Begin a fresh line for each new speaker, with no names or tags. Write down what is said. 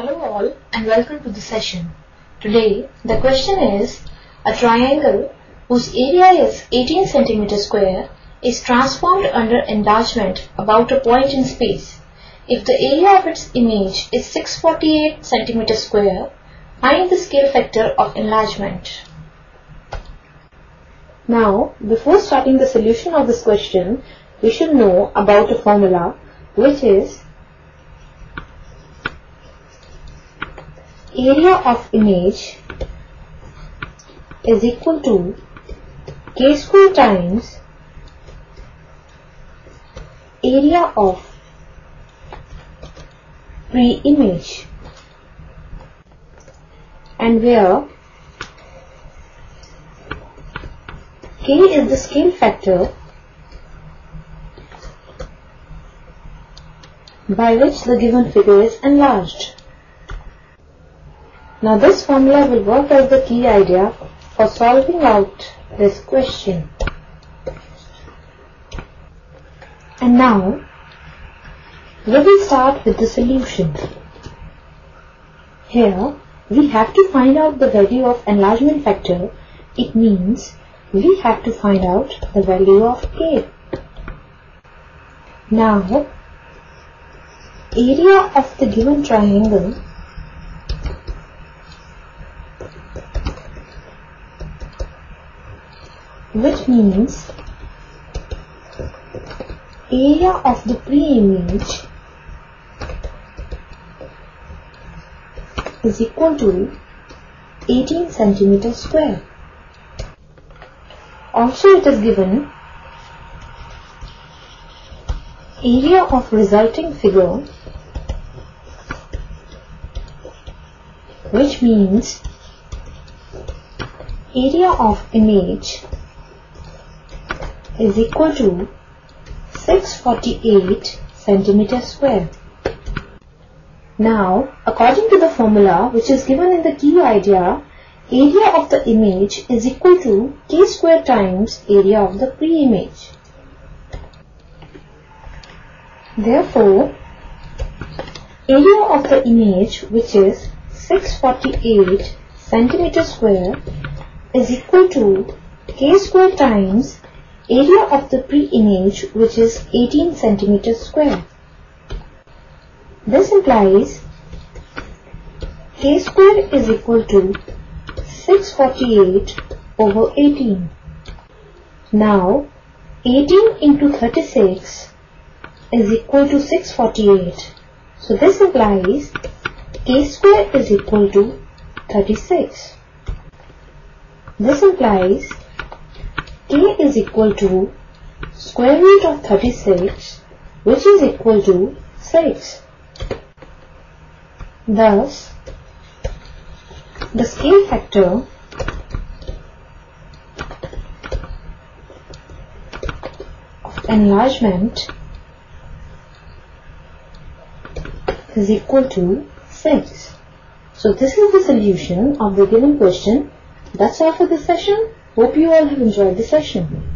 Hello all and welcome to the session. Today the question is a triangle whose area is 18 cm square is transformed under enlargement about a point in space. If the area of its image is 648 cm square, find the scale factor of enlargement. Now, before starting the solution of this question, we should know about a formula which is area of image is equal to k square times area of pre-image and where k is the scale factor by which the given figure is enlarged. Now this formula will work as the key idea for solving out this question. And now we will start with the solution. Here we have to find out the value of enlargement factor. It means we have to find out the value of k. Now area of the given triangle which means area of the pre-image is equal to 18 centimeter square. Also it is given area of resulting figure which means area of image is equal to 648 centimeter square. Now, according to the formula which is given in the key idea, area of the image is equal to k square times area of the pre-image. Therefore, area of the image which is 648 centimeter square is equal to k square times area of the pre-image which is 18 centimeters square. This implies k square is equal to 648 over 18. Now 18 into 36 is equal to 648. So this implies k square is equal to 36. This implies k is equal to square root of 36 which is equal to 6. Thus, the scale factor of enlargement is equal to 6. So this is the solution of the given question. That's all for this session. Hope you all have enjoyed the session.